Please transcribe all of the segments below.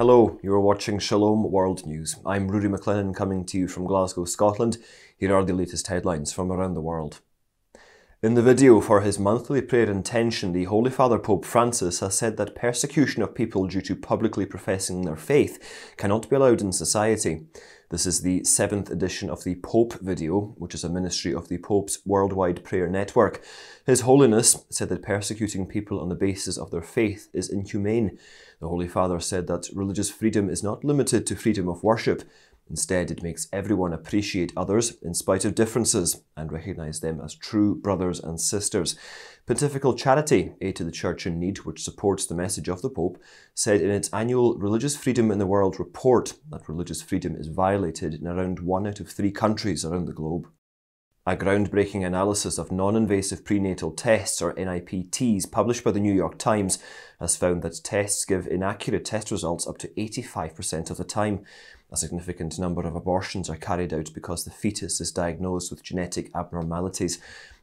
Hello, you are watching Shalom World News. I'm Rudy McLennan coming to you from Glasgow, Scotland. Here are the latest headlines from around the world. In the video for his monthly prayer intention, the Holy Father Pope Francis has said that persecution of people due to publicly professing their faith cannot be allowed in society. This is the seventh edition of the Pope video, which is a ministry of the Pope's Worldwide Prayer Network. His Holiness said that persecuting people on the basis of their faith is inhumane. The Holy Father said that religious freedom is not limited to freedom of worship, Instead, it makes everyone appreciate others in spite of differences and recognise them as true brothers and sisters. Pontifical Charity, Aid to the Church in Need, which supports the message of the Pope, said in its annual Religious Freedom in the World report that religious freedom is violated in around one out of three countries around the globe. A groundbreaking analysis of non invasive prenatal tests, or NIPTs, published by the New York Times, has found that tests give inaccurate test results up to 85% of the time. A significant number of abortions are carried out because the fetus is diagnosed with genetic abnormalities.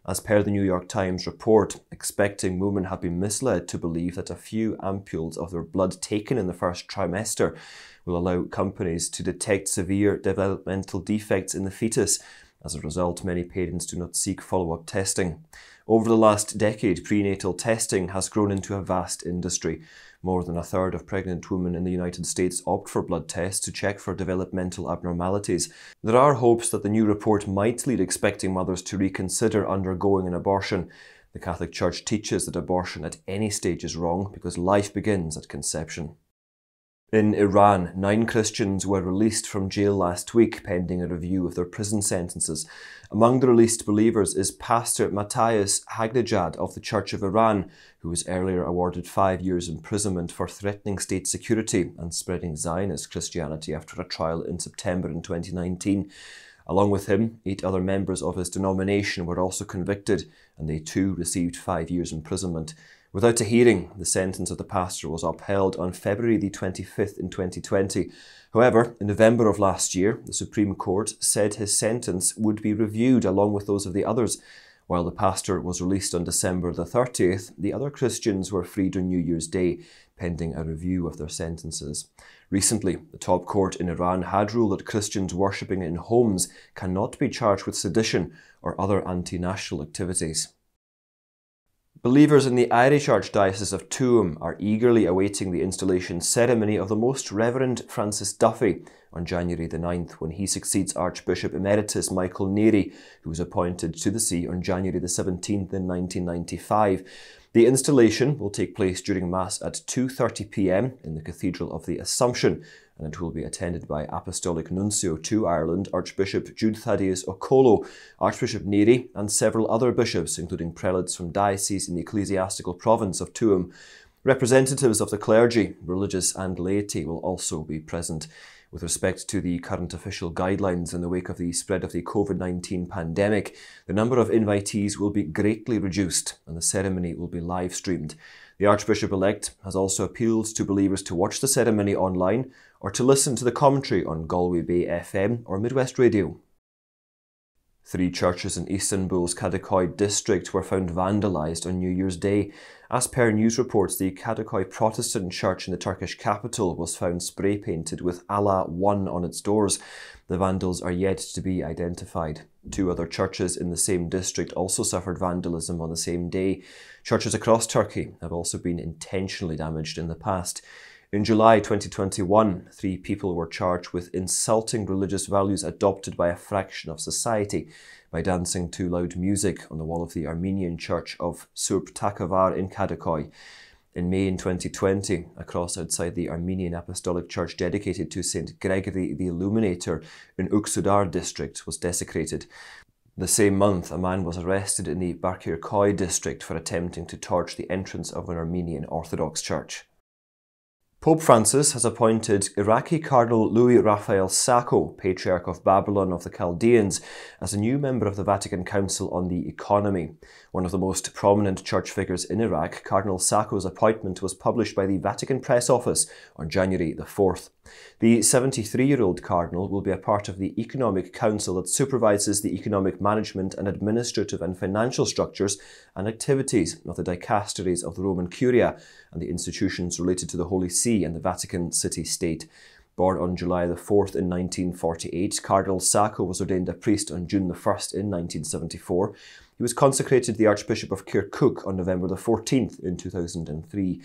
As per the New York Times report, expecting women have been misled to believe that a few ampules of their blood taken in the first trimester will allow companies to detect severe developmental defects in the fetus. As a result, many parents do not seek follow up testing. Over the last decade, prenatal testing has grown into a vast industry. More than a third of pregnant women in the United States opt for blood tests to check for developmental abnormalities. There are hopes that the new report might lead expecting mothers to reconsider undergoing an abortion. The Catholic Church teaches that abortion at any stage is wrong because life begins at conception. In Iran, nine Christians were released from jail last week pending a review of their prison sentences. Among the released believers is Pastor Matthias Haghnejad of the Church of Iran, who was earlier awarded five years imprisonment for threatening state security and spreading Zionist Christianity after a trial in September in 2019. Along with him, eight other members of his denomination were also convicted, and they too received five years imprisonment. Without a hearing, the sentence of the pastor was upheld on February the 25th in 2020. However, in November of last year, the Supreme Court said his sentence would be reviewed along with those of the others. While the pastor was released on December the 30th, the other Christians were freed on New Year's Day, pending a review of their sentences. Recently, the top court in Iran had ruled that Christians worshipping in homes cannot be charged with sedition or other anti national activities. Believers in the Irish Archdiocese of Tuam are eagerly awaiting the installation ceremony of the Most Reverend Francis Duffy on January the 9th when he succeeds Archbishop Emeritus Michael Neary, who was appointed to the see on January the 17th in 1995. The installation will take place during Mass at 2:30 p.m. in the Cathedral of the Assumption and it will be attended by Apostolic Nuncio to Ireland, Archbishop Jude Thaddeus Okolo, Archbishop Neary, and several other bishops, including prelates from dioceses in the ecclesiastical province of Tuam. Representatives of the clergy, religious, and laity will also be present. With respect to the current official guidelines in the wake of the spread of the COVID 19 pandemic, the number of invitees will be greatly reduced and the ceremony will be live streamed. The Archbishop elect has also appealed to believers to watch the ceremony online or to listen to the commentary on Galway Bay FM or Midwest Radio. Three churches in Istanbul's Kadıköy district were found vandalised on New Year's Day. As per news reports, the Kadıköy Protestant church in the Turkish capital was found spray painted with Allah One on its doors. The vandals are yet to be identified. Two other churches in the same district also suffered vandalism on the same day. Churches across Turkey have also been intentionally damaged in the past. In July 2021, three people were charged with insulting religious values adopted by a fraction of society by dancing to loud music on the wall of the Armenian church of Surp Takavor in Kadıköy. In May in 2020, a cross outside the Armenian Apostolic Church dedicated to St. Gregory the Illuminator in Üsküdar district was desecrated. The same month, a man was arrested in the Bakırköy district for attempting to torch the entrance of an Armenian Orthodox church. Pope Francis has appointed Iraqi Cardinal Louis Raphael Sako, Patriarch of Babylon of the Chaldeans, as a new member of the Vatican Council on the Economy. One of the most prominent church figures in Iraq, Cardinal Sako's appointment was published by the Vatican Press Office on January the 4th. The 73 year old Cardinal will be a part of the Economic Council that supervises the economic management and administrative and financial structures and activities of the dicasteries of the Roman Curia and the institutions related to the Holy See and the Vatican City State. Born on July the 4th in 1948, Cardinal Sako was ordained a priest on June the 1st in 1974. He was consecrated the Archbishop of Kirkuk on November the 14th in 2003.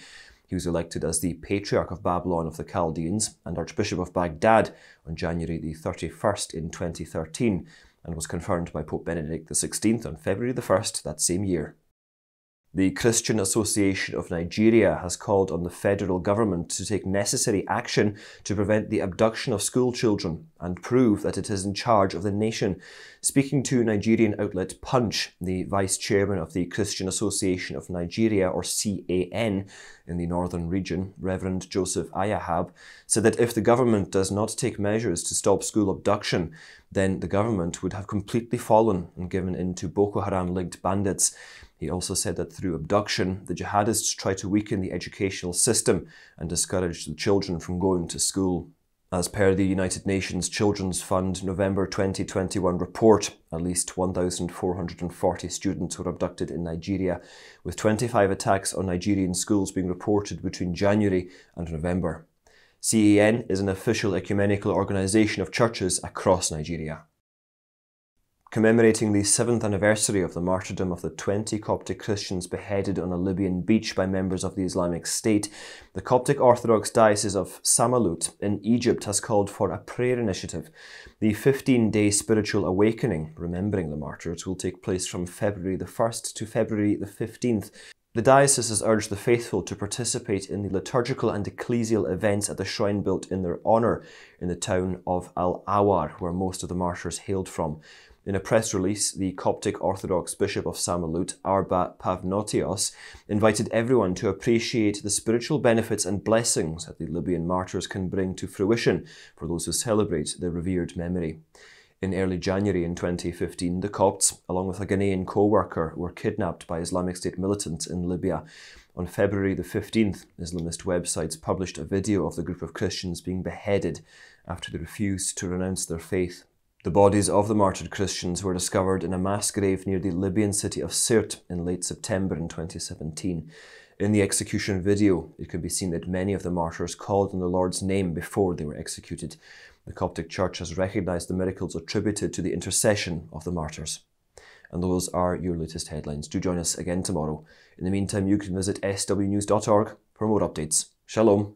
He was elected as the Patriarch of Babylon of the Chaldeans and Archbishop of Baghdad on January the 31st in 2013 and was confirmed by Pope Benedict XVI on February the 1st that same year. The Christian Association of Nigeria has called on the federal government to take necessary action to prevent the abduction of school children and prove that it is in charge of the nation. Speaking to Nigerian outlet Punch, the vice chairman of the Christian Association of Nigeria, or CAN, in the northern region, Reverend Joseph Ayahab, said that if the government does not take measures to stop school abduction, then the government would have completely fallen and given in to Boko Haram linked bandits. He also said that through abduction, the jihadists try to weaken the educational system and discourage the children from going to school. As per the United Nations Children's Fund November 2021 report, at least 1,440 students were abducted in Nigeria, with 25 attacks on Nigerian schools being reported between January and November. CEN is an official ecumenical organisation of churches across Nigeria commemorating the seventh anniversary of the martyrdom of the 20 Coptic Christians beheaded on a Libyan beach by members of the Islamic State, the Coptic Orthodox Diocese of Samalut in Egypt has called for a prayer initiative. The 15 day spiritual awakening, remembering the martyrs, will take place from February the 1st to February the 15th. The diocese has urged the faithful to participate in the liturgical and ecclesial events at the shrine built in their honour in the town of Al Awar, where most of the martyrs hailed from. In a press release, the Coptic Orthodox Bishop of Samalut, Anba Pavnotios, invited everyone to appreciate the spiritual benefits and blessings that the Libyan martyrs can bring to fruition for those who celebrate their revered memory. In early January in 2015, the Copts, along with a Ghanaian co-worker, were kidnapped by Islamic State militants in Libya. On February the 15th, Islamist websites published a video of the group of Christians being beheaded after they refused to renounce their faith. The bodies of the martyred Christians were discovered in a mass grave near the Libyan city of Sirte in late September in 2017. In the execution video, it can be seen that many of the martyrs called on the Lord's name before they were executed. The Coptic Church has recognised the miracles attributed to the intercession of the martyrs. And those are your latest headlines. Do join us again tomorrow. In the meantime, you can visit swnews.org for more updates. Shalom.